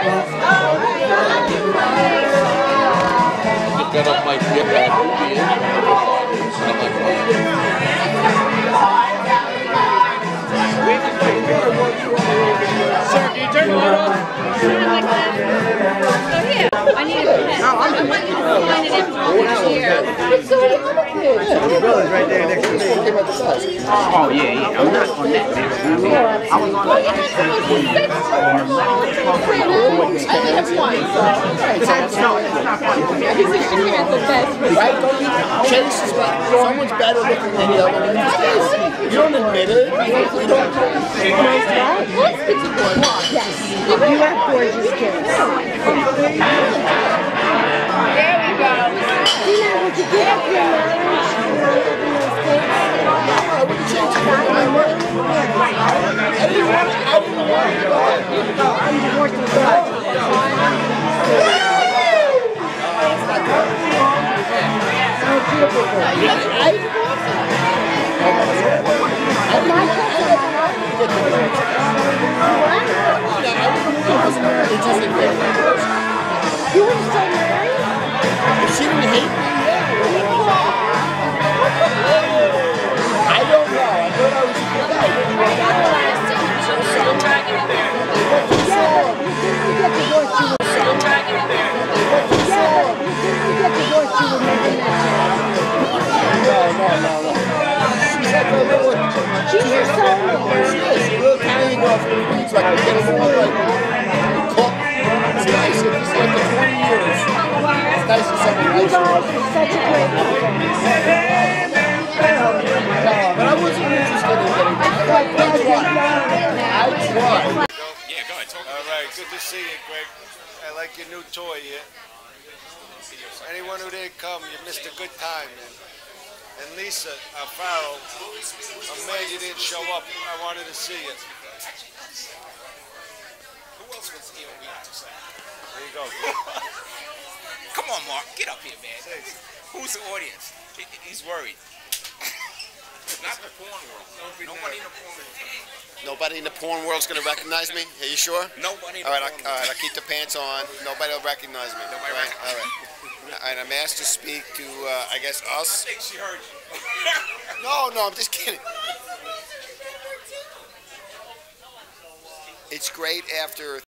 Look up my get to sign it in for brother's right there next to me. Oh yeah, yeah. I'm not on that. I mean, I was on Well, you make it six. I only have one. No, it's not funny. He's assuming it's the best. Right? Don't you? Chase. Someone's better looking than the other one. You don't admit it. You don't. You don't. Let's get to one. Yes. You have gorgeous kids. Oh, You would stay married? If she didn't hate me, Beach. Like, like. It's nice. It's like for 20 years. It's nice to You nice. such a great. But I wasn't interested in getting married. I tried. I tried. Yeah, go ahead. Talk All right, good to see you, Greg. I like your new toy here. Anyone who didn't come, you missed a good time, man. And Lisa uh, Alfaro, I'm mad you didn't show up. I wanted to see you. Who else was here we have to say? There you go. Come on, Mark. Get up here, man. Who's the audience? He- He's worried. Not the porn world. Nobody in the porn world. Nobody in the porn world's gonna recognize me. Are you sure? Nobody in the All right, porn I, all world. right. I'll keep the pants on. Nobody will recognize me. Nobody right? recognize All right. And I'm asked to speak to, uh, I guess, us. I us. think she heard you. No, no, I'm just kidding. It's great after